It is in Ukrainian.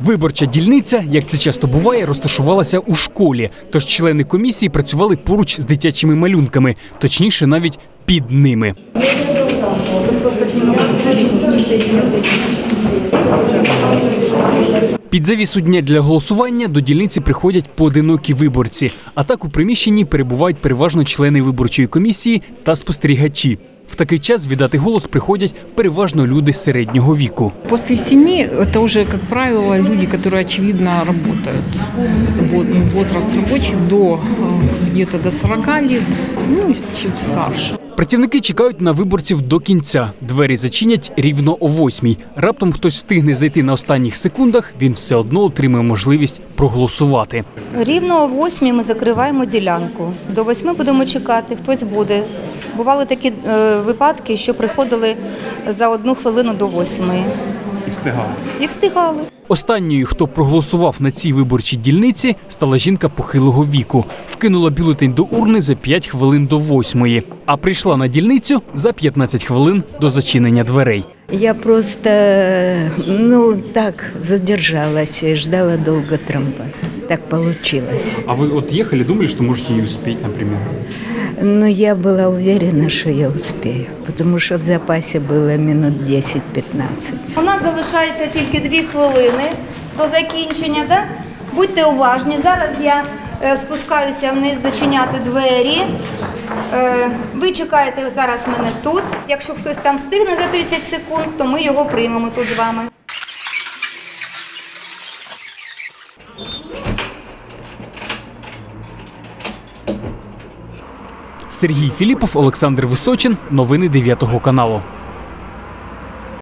Виборча дільниця, як це часто буває, розташувалася у школі. Тож члени комісії працювали поруч з дитячими малюнками, точніше, навіть під ними. Під завісу дня для голосування до дільниці приходять поодинокі виборці. А так у приміщенні перебувають переважно члени виборчої комісії та спостерігачі. В такий час віддати голос приходять переважно люди середнього віку. После семи это уже, как правило, люди, которые очевидно работают. Вот, ну, возраст рабочих до э, где-то до 40 лет, ну, чуть старше. Працівники чекають на виборців до кінця. Двері зачинять рівно о восьмій. Раптом хтось встигне зайти на останніх секундах, він все одно отримує можливість проголосувати. Рівно о восьмій ми закриваємо ділянку. До восьми будемо чекати, хтось буде. Бували такі е, випадки, що приходили за одну хвилину до восьмої. І встигали. І встигали. Останньою, хто проголосував на цій виборчій дільниці, стала жінка похилого віку. Вкинула бюлетень до урни за 5 хвилин до восьмої, а прийшла на дільницю за 15 хвилин до зачинення дверей. Я просто, ну, так задержалась и ждала долго трамвай. Так получилось. А ви от їхали, думали, що можете її успіти, наприклад? Но я была уверена, что я успею, потому что в запасе было минут 10-15. У нас залишається тільки дві хвилини до закінчення. Да? Будьте уважні. Зараз я е, спускаюся вниз зачиняти двері. Е, ви чекаєте зараз мене тут. Якщо хтось там встигне за 30 секунд, то ми його приймемо тут з вами. Сергій Філіпов, Олександр Височин. Новини 9 каналу.